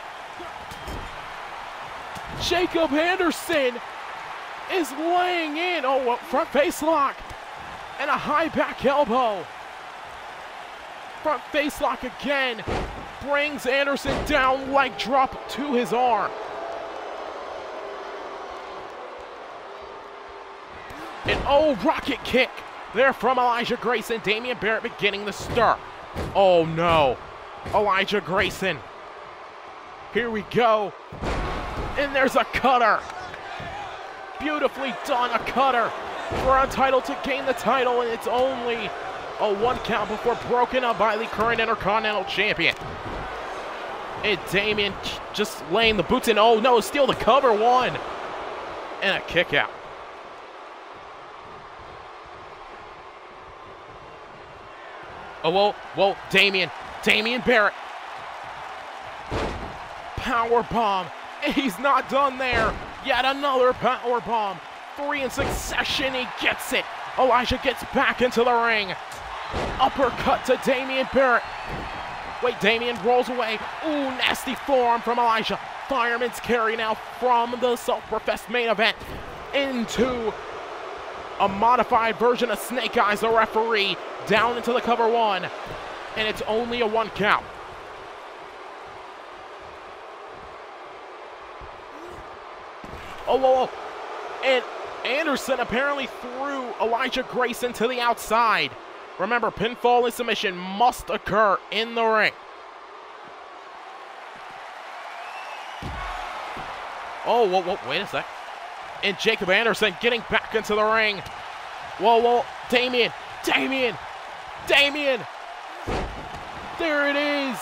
Jacob Anderson is laying in. Oh, front face lock and a high back elbow. Front face lock again brings Anderson down, leg drop to his arm. And oh, rocket kick there from Elijah Grayson. Damian Barrett beginning the stir. Oh no, Elijah Grayson. Here we go. And there's a cutter. Beautifully done, a cutter for Untitled to gain the title, and it's only a one count before broken up by the current Intercontinental Champion. And Damien just laying the boots in. Oh no, steal the cover one. And a kick out. Oh, whoa, whoa, Damien, Damien Barrett. Power bomb. He's not done there. Yet another power bomb. Three in succession. He gets it. Elijah gets back into the ring. Uppercut to Damien Barrett. Wait, Damien rolls away. Ooh, nasty forearm from Elijah. Fireman's carry now from the self-professed main event into a modified version of Snake Eyes, the referee, down into the cover one. And it's only a one count. Oh, whoa, whoa. And Anderson apparently threw Elijah Grayson to the outside. Remember, pinfall and submission must occur in the ring. Oh, whoa, whoa, wait a sec. And Jacob Anderson getting back into the ring. Whoa, whoa, Damien, Damien, Damien. There it is.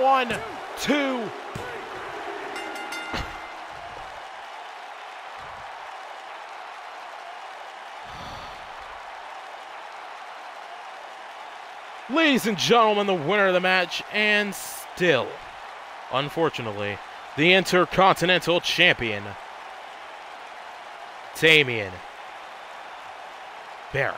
One, two. Ladies and gentlemen, the winner of the match, and still, unfortunately, the Intercontinental Champion, Damien Barrett.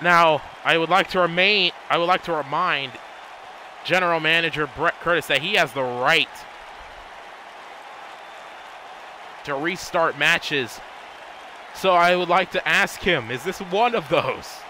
Now, I would like to remain I would like to remind general manager Brett Curtis that he has the right to restart matches. So I would like to ask him, is this one of those?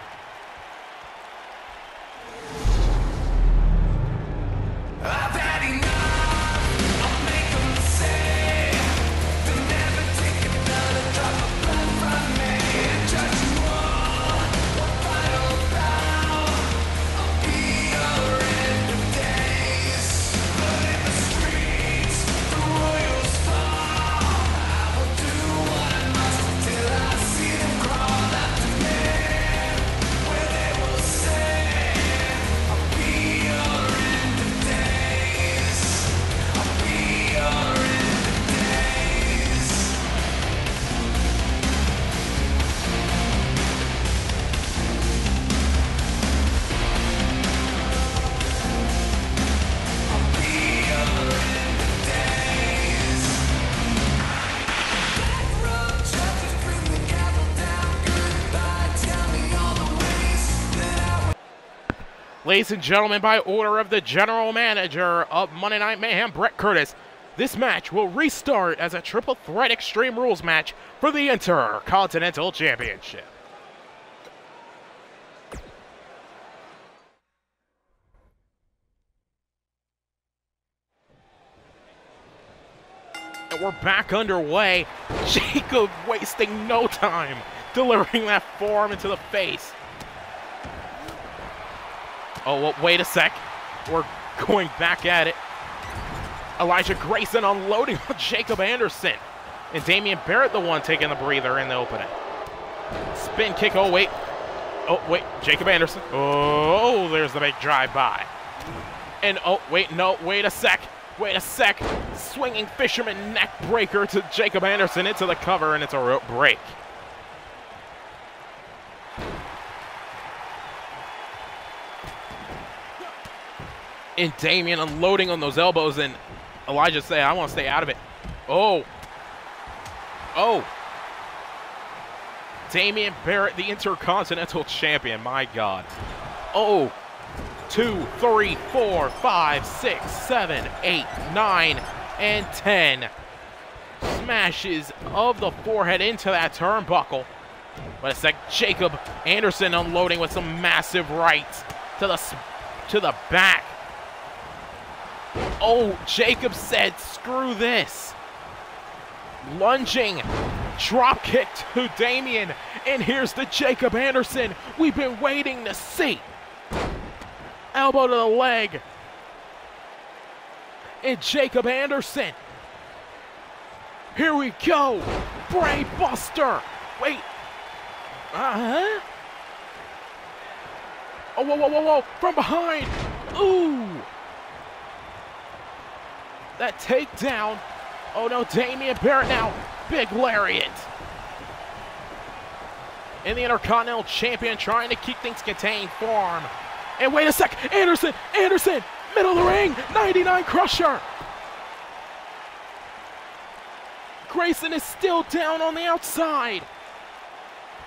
Ladies and gentlemen, by order of the general manager of Monday Night Mayhem, Brett Curtis, this match will restart as a triple threat Extreme Rules match for the Intercontinental Championship. And we're back underway. Jacob wasting no time delivering that forearm into the face. Oh, well, wait a sec. We're going back at it. Elijah Grayson unloading on Jacob Anderson. And Damian Barrett, the one taking the breather in the opening. Spin kick. Oh, wait. Oh, wait. Jacob Anderson. Oh, there's the big drive by. And oh, wait, no, wait a sec. Wait a sec. Swinging fisherman neck breaker to Jacob Anderson into the cover, and it's a rope break. And Damien unloading on those elbows, and Elijah say, I want to stay out of it. Oh. Oh. Damian Barrett, the Intercontinental Champion. My God. Oh. Two, three, four, five, six, seven, eight, nine, and ten. Smashes of the forehead into that turnbuckle. But it's like Jacob Anderson unloading with some massive rights to the to the back. Oh, Jacob said, screw this. Lunging, drop kick to Damien. And here's the Jacob Anderson we've been waiting to see. Elbow to the leg. And Jacob Anderson. Here we go. Brave Buster. Wait. Uh huh. Oh, whoa, whoa, whoa, whoa. From behind. Ooh. That takedown. Oh no, Damian Barrett now. Big lariat. And the Intercontinental Champion trying to keep things contained Form. And wait a sec. Anderson, Anderson, middle of the ring. 99 Crusher. Grayson is still down on the outside.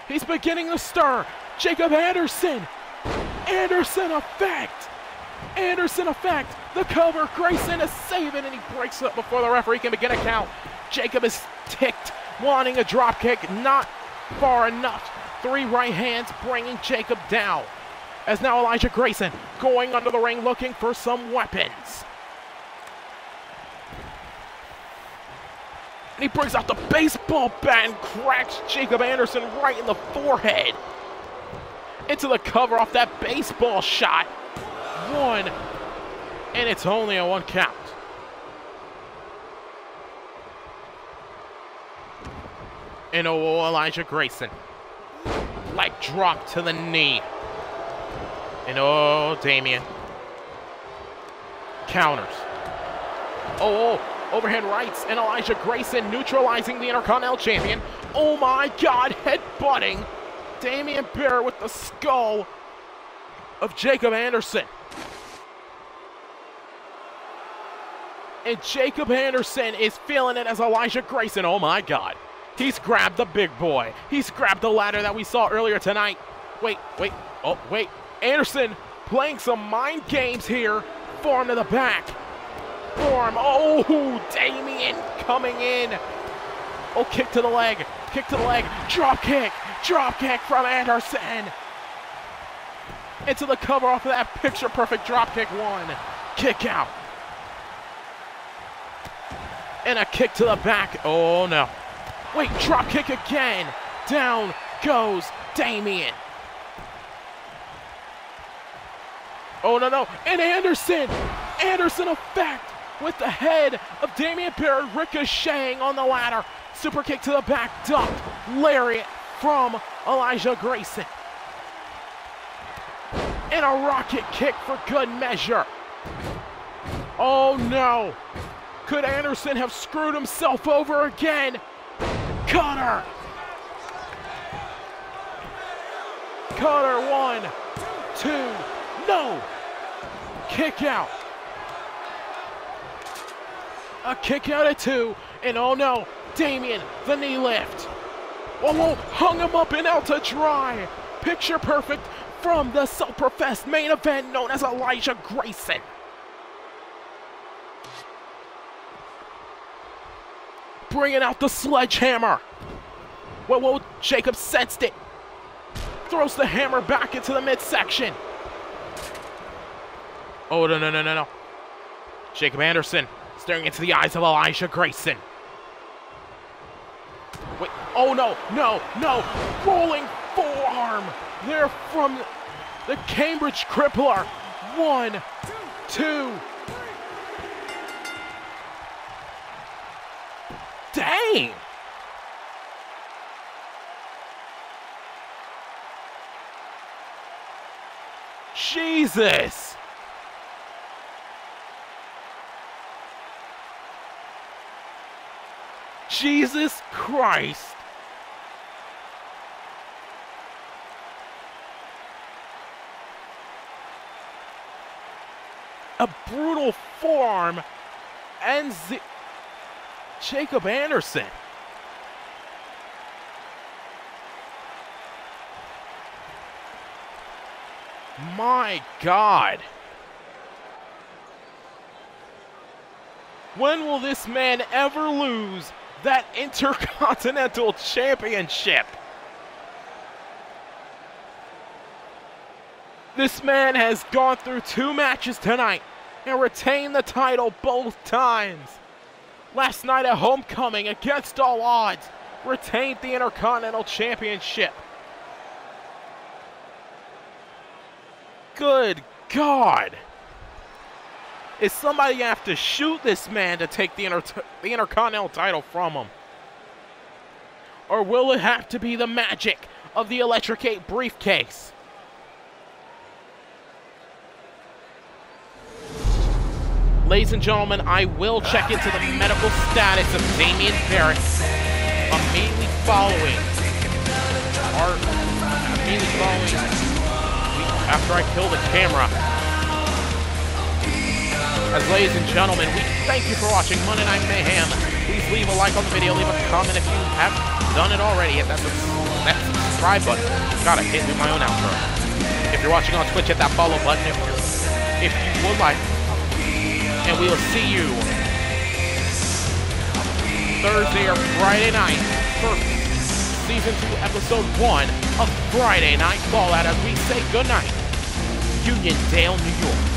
He's beginning to stir. Jacob Anderson. Anderson effect. Anderson effect. The cover. Grayson is saving and he breaks up before the referee can begin a count. Jacob is ticked, wanting a drop kick, not far enough. Three right hands bringing Jacob down. As now Elijah Grayson going under the ring looking for some weapons. And he brings out the baseball bat and cracks Jacob Anderson right in the forehead. Into the cover off that baseball shot. One. And it's only a one count. And oh, Elijah Grayson. Leg drop to the knee. And oh, Damien. Counters. Oh, oh, overhand rights, and Elijah Grayson neutralizing the Intercontinental Champion. Oh my God, headbutting Damian Barrett with the skull of Jacob Anderson. And Jacob Anderson is feeling it as Elijah Grayson. Oh my God. He's grabbed the big boy. He's grabbed the ladder that we saw earlier tonight. Wait, wait, oh, wait. Anderson playing some mind games here, Form to the back. Form. Oh, Damien coming in. Oh, kick to the leg. Kick to the leg. Drop kick. Drop kick from Anderson. Into the cover off of that picture perfect drop kick. One. Kick out. And a kick to the back. Oh, no. Wait, drop kick again. Down goes Damien. Oh, no, no. And Anderson. Anderson effect with the head of Damian Barrett ricocheting on the ladder. Super kick to the back, ducked. Lariat from Elijah Grayson. And a rocket kick for good measure. Oh no. Could Anderson have screwed himself over again? Cutter. Cutter, one, two, no. Kick out. A kick out at two, and oh no, Damien, the knee lift. Oh, whoa, hung him up and out to dry. Picture perfect from the self-professed main event known as Elijah Grayson. Bringing out the sledgehammer. Whoa, whoa, Jacob sensed it. Throws the hammer back into the midsection. Oh, no, no, no, no, no. Jacob Anderson staring into the eyes of Elijah Grayson. Wait, oh no, no, no. Rolling forearm. They're from the Cambridge Crippler. One, two. Dang. Jesus. Jesus Christ. A brutal forearm ends the Jacob Anderson. My God. When will this man ever lose that Intercontinental Championship? This man has gone through two matches tonight and retained the title both times. Last night at Homecoming, against all odds, retained the Intercontinental Championship. Good God. Is somebody have to shoot this man to take the, inter- the Intercontinental title from him? Or will it have to be the magic of the Electric 8 briefcase? Ladies and gentlemen, I will check into the medical status of Damian Barrett immediately following our immediately following after I kill the camera. As ladies and gentlemen, we thank you for watching Monday Night Mayhem. Please leave a like on the video, leave a comment if you haven't done it already. Hit that, subscribe button. Can't do my own outro. If you're watching on Twitch, hit that follow button if, if you would like. And we will see you Thursday or Friday night for season two, episode one of Friday Night Fallout as we say goodnight. Uniondale, New York.